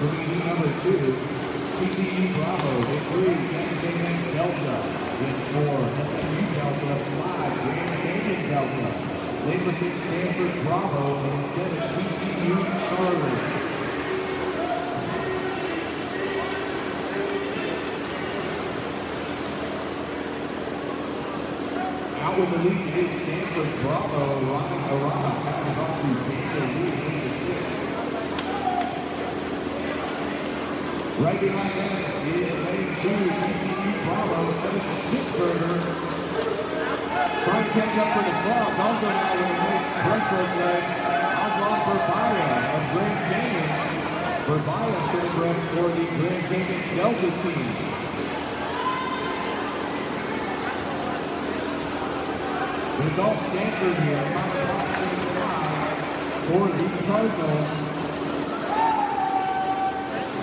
swimming heat number two. TCU Bravo in three, Texas A&M Delta in four, SMU Delta five, Grand Canyon Delta. Number six, Stanford Bravo, and seven, TCU Charlie. Out with the lead is Stanford Bravo. Ryan Right behind them in lane two, TCU Bravo, Evan Schmitzberger. Trying to catch up for the Frogs. Also now with a nice breaststroke leg, Aslan Burbaya of Grand Canyon. Burbaya should abreast for the Grand Canyon Delta team. It's all Stanford here. Final box in five for the Cardinal.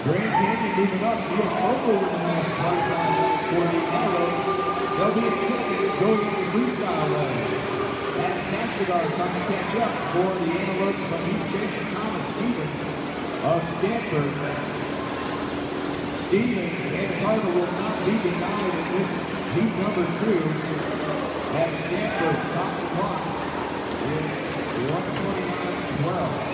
Grand Canyon moving up. Neil Fumble with the last 45 40 miles. They'll be at second going into freestyle lane. Matt Castigar trying to catch up for the Antelopes, but he's chasing Thomas Stevens of Stanford. Stevens and Carter will not be denied in this heat number two as Stanford stops the clock with 129-12.